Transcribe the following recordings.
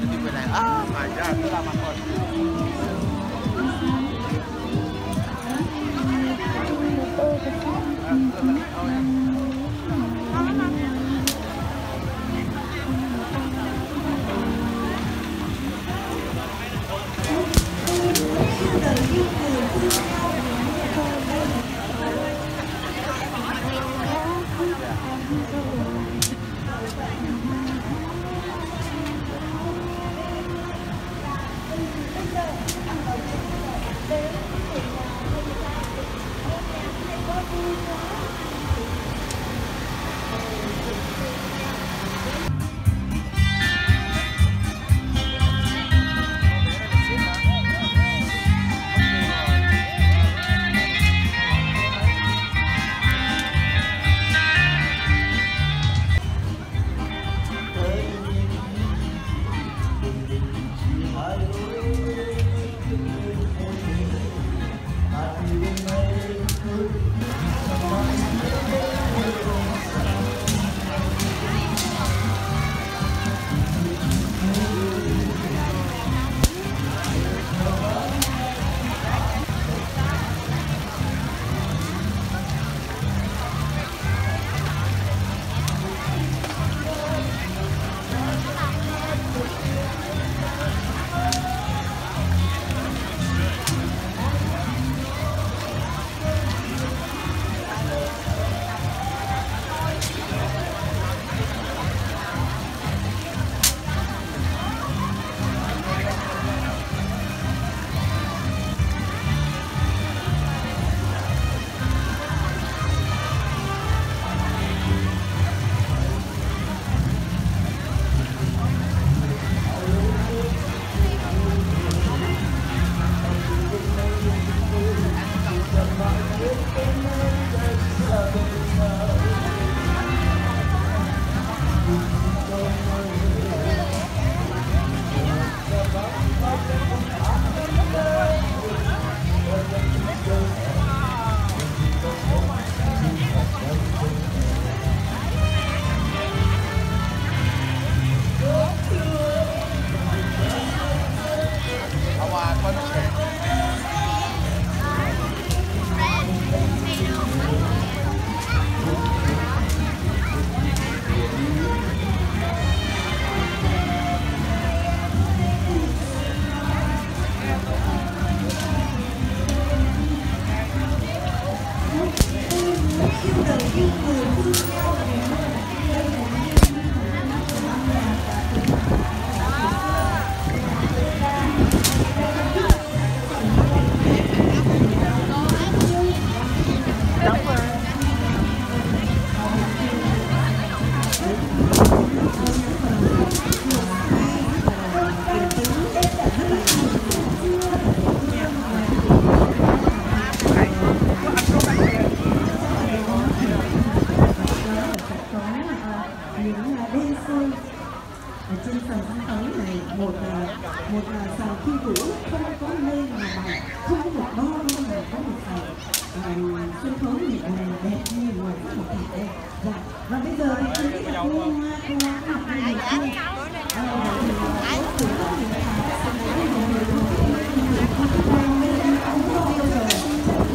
to like, oh my God, fill out my phone. 新的业务目标。Ở trên sàn sân khấu này, một một sàn thi vũ không có nơi mà bằng không có một bo đâu mà có một sàn. Sân khấu nhịp này đẹp như ngoài rất một thịt đây dạ và bây giờ thì không biết là cô cô học hay là chưa ờ thì có từ có những cái sân khấu nhiều người rồi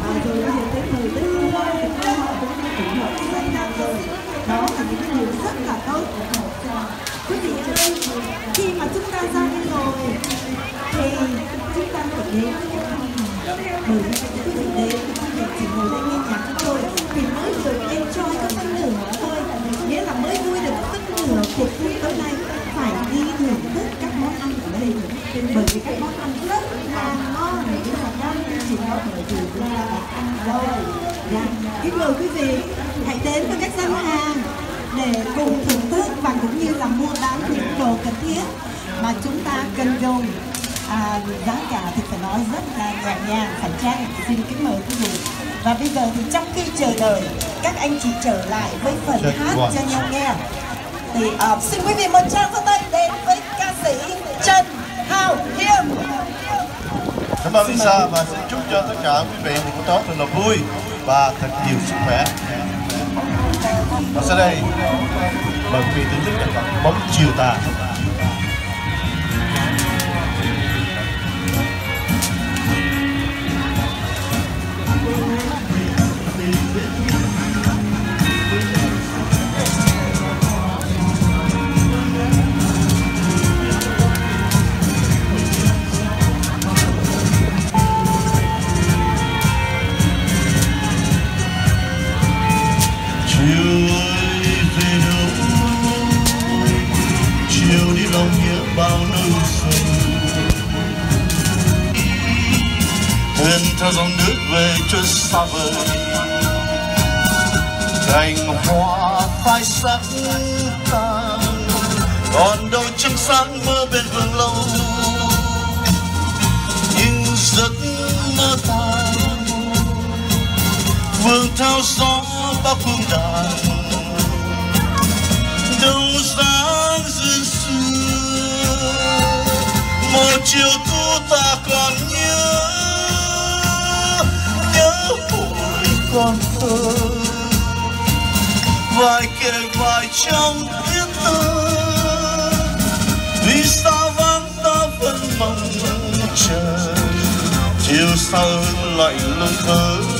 rồi bây giờ tới thời tới mưa thì các họ cũng đã ủng hộ xây dựng rồi đó là những điều rất là tốt quý vị ở đây khi mà chúng ta ra đi rồi thì chúng ta phải đến với nhau bởi vì quý đến quý vị chỉ ngồi đây nghe nhạc thôi thì mới được enjoy có phân nửa thôi. Nghĩa là mới vui được phân nửa cuộc vui tối nay phải đi thưởng thức các món ăn ở đây bởi vì các món ăn rất là ngon. Nhưng mà đang chỉ có thể thử ra là ăn rồi dạ kính mời quý vị hãy đến với các gian hàng. Để cùng thưởng thức và cũng như là mua bán những đồ cần thiết mà chúng ta cần dùng. À, giá cả thì nói rất là nhẹ nhàng phải chăng? Xin kính mời quý vị. Và bây giờ thì trong khi chờ đợi các anh chị trở lại với phần hát cho nhau nghe. Thì uh, xin quý vị một tràng pháo tay đến với ca sĩ Trần Hào Hiệp. Cảm ơn Lisa và xin chúc cho tất cả quý vị một buổi tối thật là vui và thật nhiều sức khỏe. Và sau đây, mời quý vị thưởng thức nhạc bóng chiều tà. Thuyền theo dòng nước về chốn xa vời. Cành hoa phai sắc tàn còn đâu trăng sáng mơ bên vườn lâu. Nhưng giấc mơ tan, vương theo gió bao phương đàn. Đâu sáng duyên xưa, một chiều thu ta còn nhớ. Con thơ vai kề vai trong tiếng thơ vì sao vắng ta vẫn mong chờ chiều sau lạnh lùng thơ